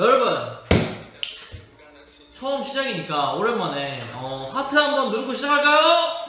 여러분 처음 시작이니까 오랜만에 어, 하트 한번 누르고 시작할까요?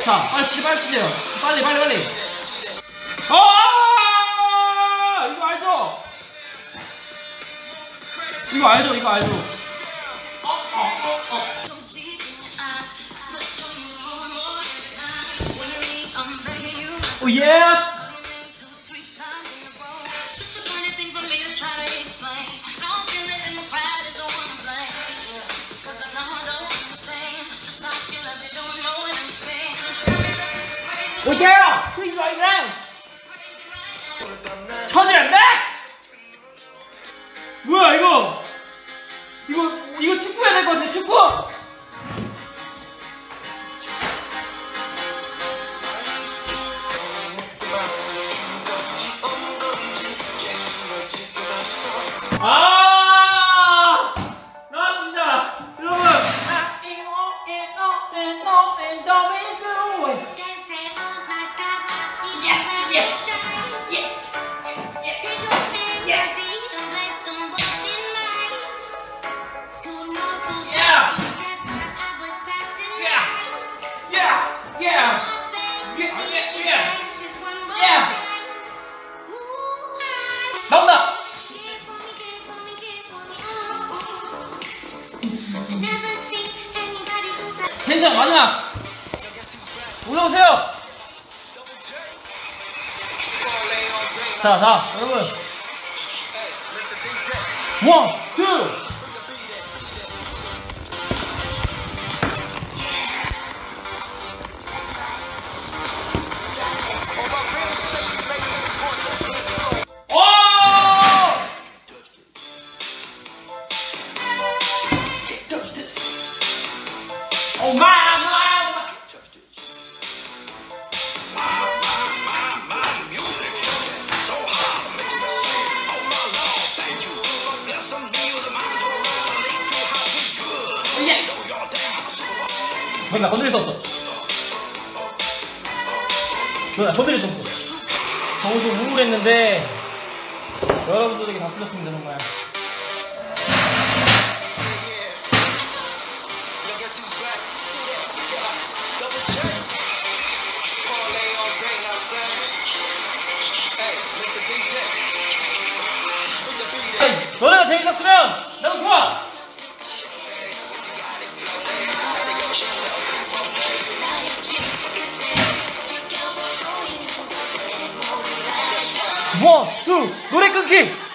자, 빨리 빨리 치세요. 빨리, 빨리, 빨리. 아! 이거 알죠? 이거 알죠? 이거 알죠? 오, 예! 오, yeah! Please right now! 천이란 백! 뭐야, 이거? 이거, 이거 축구 해야 될 것 같아, 축구! 아! Yeah! Yeah! 나온다! 텐션 마지막! 올라오세요! 자, 자, 여러분. 원, 투! 나 건드릴 수 없어. 나 건드릴 수 없어. 너무 좀 우울했는데 여러분들에게 다 풀렸습니다 정말. 너네가 재밌었으면 나도 좋아. 원, 투, 노래 끊기.